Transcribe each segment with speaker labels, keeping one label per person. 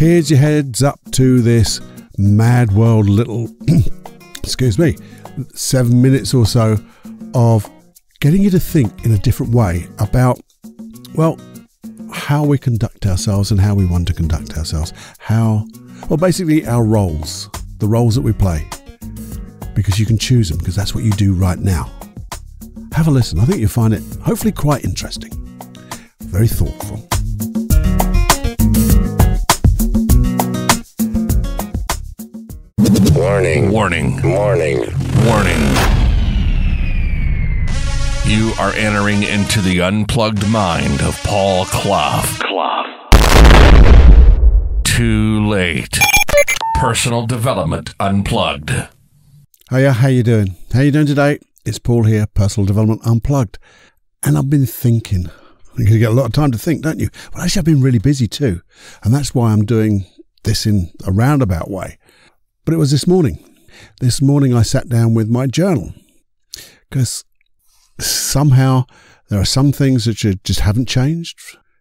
Speaker 1: here's your heads up to this mad world little, excuse me, seven minutes or so of getting you to think in a different way about, well, how we conduct ourselves and how we want to conduct ourselves. How, well, basically our roles, the roles that we play, because you can choose them, because that's what you do right now. Have a listen. I think you'll find it hopefully quite interesting, very thoughtful.
Speaker 2: Warning.
Speaker 3: Warning.
Speaker 2: Warning.
Speaker 3: Warning. You are entering into the unplugged mind of Paul Clough. Clough. Too late. Personal Development Unplugged.
Speaker 1: Hiya, how you doing? How you doing today? It's Paul here, Personal Development Unplugged. And I've been thinking. You get a lot of time to think, don't you? Well, actually, I've been really busy too. And that's why I'm doing this in a roundabout way. But it was this morning. This morning I sat down with my journal because somehow there are some things that just haven't changed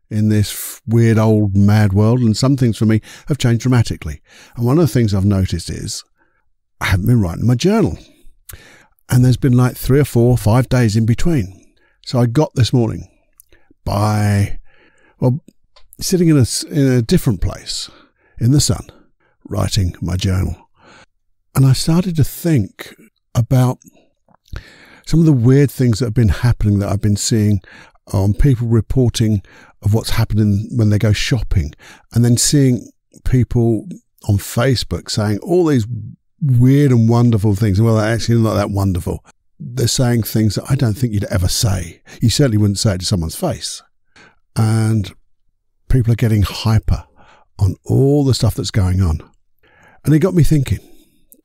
Speaker 1: in this weird old mad world, and some things for me have changed dramatically. And one of the things I've noticed is I haven't been writing my journal. And there's been like three or four, five days in between. So I got this morning by, well, sitting in a, in a different place in the sun, writing my journal. And I started to think about some of the weird things that have been happening that I've been seeing on people reporting of what's happening when they go shopping and then seeing people on Facebook saying all these weird and wonderful things. Well, they're actually not that wonderful. They're saying things that I don't think you'd ever say. You certainly wouldn't say it to someone's face. And people are getting hyper on all the stuff that's going on. And it got me thinking,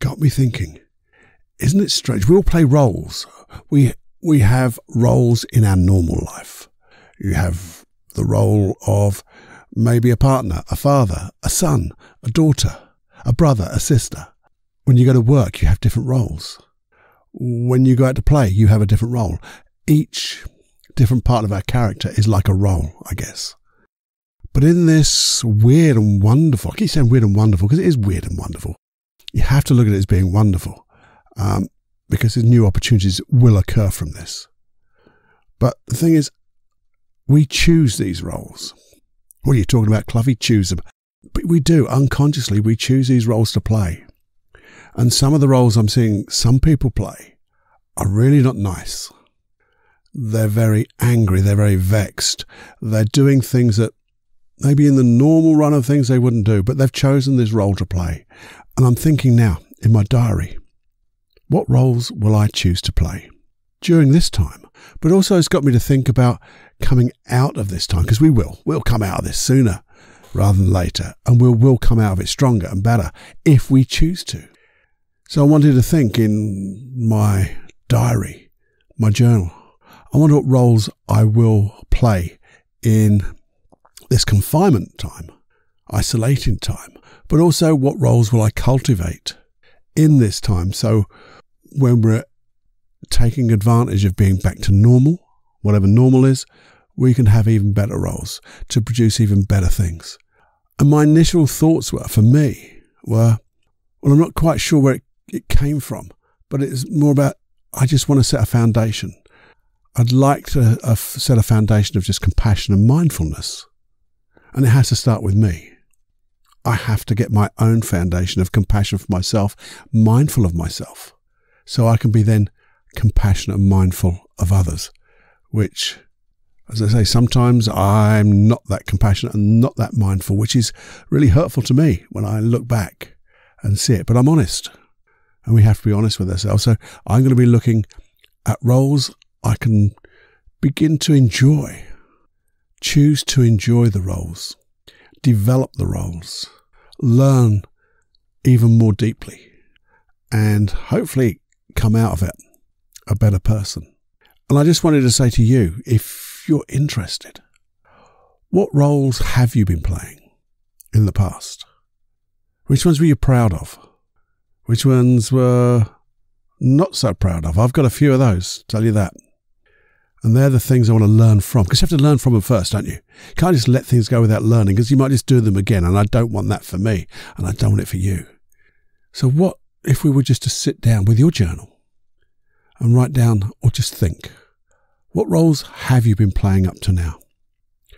Speaker 1: got me thinking, isn't it strange? We all play roles. We, we have roles in our normal life. You have the role of maybe a partner, a father, a son, a daughter, a brother, a sister. When you go to work, you have different roles. When you go out to play, you have a different role. Each different part of our character is like a role, I guess. But in this weird and wonderful, I keep saying weird and wonderful because it is weird and wonderful. You have to look at it as being wonderful um, because new opportunities will occur from this. But the thing is, we choose these roles. What are you talking about, Cloughie? Choose them. But we do, unconsciously, we choose these roles to play. And some of the roles I'm seeing some people play are really not nice. They're very angry. They're very vexed. They're doing things that maybe in the normal run of things they wouldn't do, but they've chosen this role to play. And I'm thinking now in my diary, what roles will I choose to play during this time? But also it's got me to think about coming out of this time because we will. We'll come out of this sooner rather than later and we'll, will come out of it stronger and better if we choose to. So I wanted to think in my diary, my journal, I wonder what roles I will play in this confinement time, isolating time, but also what roles will I cultivate in this time. So when we're taking advantage of being back to normal, whatever normal is, we can have even better roles to produce even better things. And my initial thoughts were, for me, were, well, I'm not quite sure where it, it came from, but it's more about, I just want to set a foundation. I'd like to uh, set a foundation of just compassion and mindfulness. And it has to start with me. I have to get my own foundation of compassion for myself, mindful of myself, so I can be then compassionate and mindful of others, which, as I say, sometimes I'm not that compassionate and not that mindful, which is really hurtful to me when I look back and see it. But I'm honest, and we have to be honest with ourselves. So I'm going to be looking at roles I can begin to enjoy, choose to enjoy the roles, develop the roles learn even more deeply and hopefully come out of it a better person. And I just wanted to say to you, if you're interested, what roles have you been playing in the past? Which ones were you proud of? Which ones were not so proud of? I've got a few of those, tell you that. And they're the things I want to learn from because you have to learn from them first, don't you? You can't just let things go without learning because you might just do them again. And I don't want that for me and I don't want it for you. So what if we were just to sit down with your journal and write down or just think, what roles have you been playing up to now?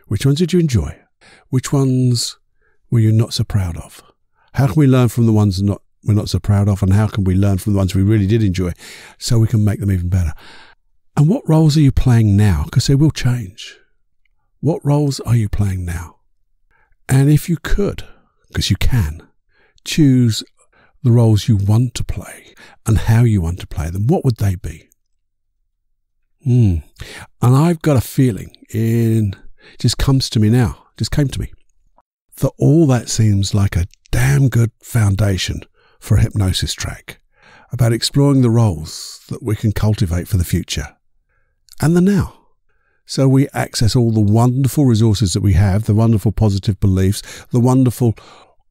Speaker 1: Which ones did you enjoy? Which ones were you not so proud of? How can we learn from the ones not, we're not so proud of? And how can we learn from the ones we really did enjoy so we can make them even better? And what roles are you playing now? Because they will change. What roles are you playing now? And if you could, because you can, choose the roles you want to play and how you want to play them, what would they be? Hmm. And I've got a feeling in, just comes to me now, just came to me, that all that seems like a damn good foundation for a hypnosis track about exploring the roles that we can cultivate for the future and the now. So we access all the wonderful resources that we have, the wonderful positive beliefs, the wonderful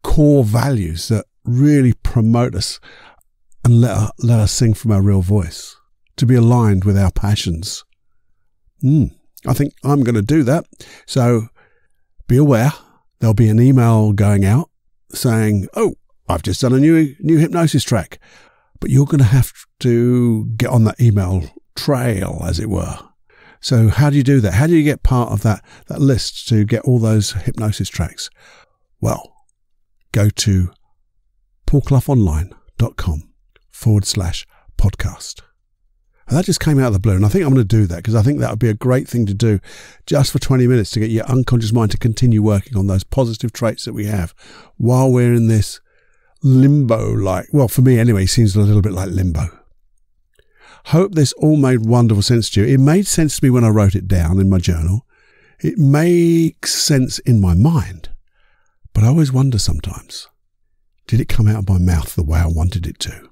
Speaker 1: core values that really promote us and let, let us sing from our real voice, to be aligned with our passions. Mm, I think I'm going to do that. So be aware, there'll be an email going out saying, Oh, I've just done a new, new hypnosis track. But you're going to have to get on that email trail, as it were. So how do you do that? How do you get part of that, that list to get all those hypnosis tracks? Well, go to paulcloughonline.com forward slash podcast. And that just came out of the blue. And I think I'm going to do that because I think that would be a great thing to do just for 20 minutes to get your unconscious mind to continue working on those positive traits that we have while we're in this limbo like, well, for me anyway, seems a little bit like limbo. Hope this all made wonderful sense to you. It made sense to me when I wrote it down in my journal. It makes sense in my mind. But I always wonder sometimes, did it come out of my mouth the way I wanted it to?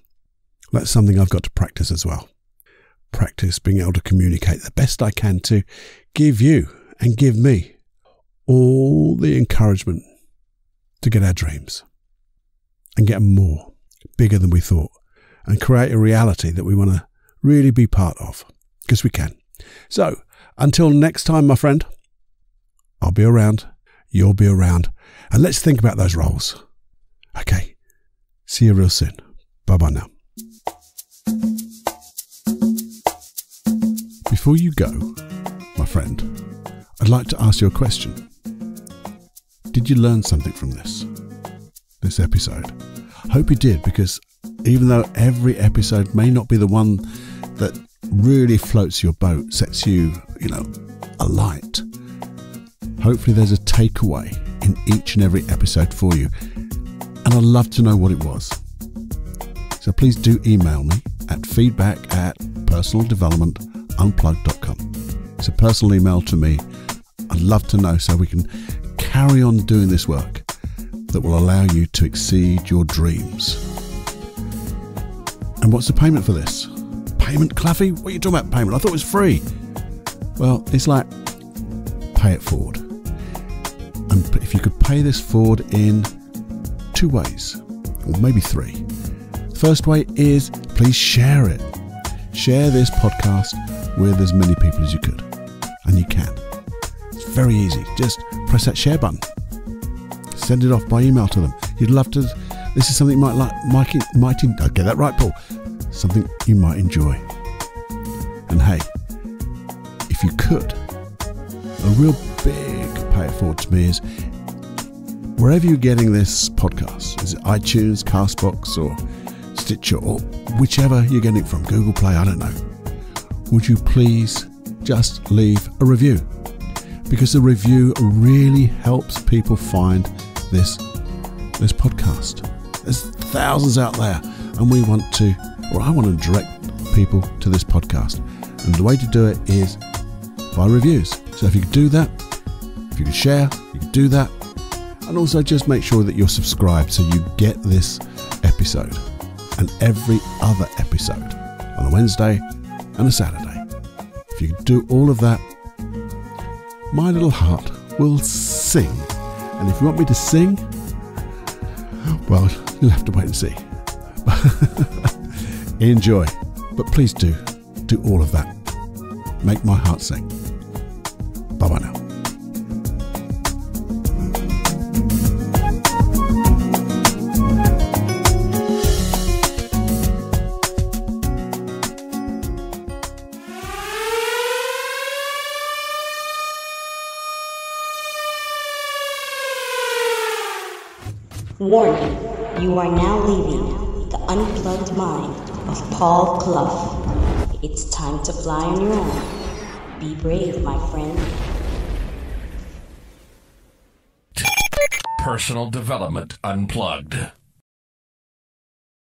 Speaker 1: That's something I've got to practice as well. Practice being able to communicate the best I can to give you and give me all the encouragement to get our dreams and get more, bigger than we thought, and create a reality that we want to really be part of, because we can. So, until next time, my friend, I'll be around, you'll be around, and let's think about those roles. Okay, see you real soon. Bye bye now. Before you go, my friend, I'd like to ask you a question. Did you learn something from this? This episode? Hope you did, because even though every episode may not be the one that really floats your boat, sets you, you know, alight. Hopefully, there's a takeaway in each and every episode for you. And I'd love to know what it was. So please do email me at feedback at personaldevelopmentunplugged.com. It's a personal email to me. I'd love to know so we can carry on doing this work that will allow you to exceed your dreams. And what's the payment for this? Payment, Cloughie? What are you talking about, payment? I thought it was free. Well, it's like pay it forward. And if you could pay this forward in two ways, or maybe three. First way is please share it. Share this podcast with as many people as you could. And you can. It's very easy. Just press that share button. Send it off by email to them. You'd love to. This is something you might like. Might, might, I get that right, Paul. Something you might enjoy. And hey, if you could, a real big pay it forward to me is wherever you're getting this podcast, is it iTunes, Castbox, or Stitcher, or whichever you're getting it from, Google Play, I don't know. Would you please just leave a review? Because the review really helps people find this this podcast. There's thousands out there, and we want to, or I want to direct people to this podcast. And the way to do it is by reviews. So if you could do that, if you could share, you could do that. And also just make sure that you're subscribed so you get this episode and every other episode on a Wednesday and a Saturday. If you do all of that, my little heart will sing. And if you want me to sing, well, you'll have to wait and see. Enjoy. But please do, do all of that. make my heart sing. Bye bye now.
Speaker 2: Warning, you are now leaving the unplugged mind of Paul Clough. It's time to fly on your own. Be brave, my friend.
Speaker 3: Personal Development Unplugged.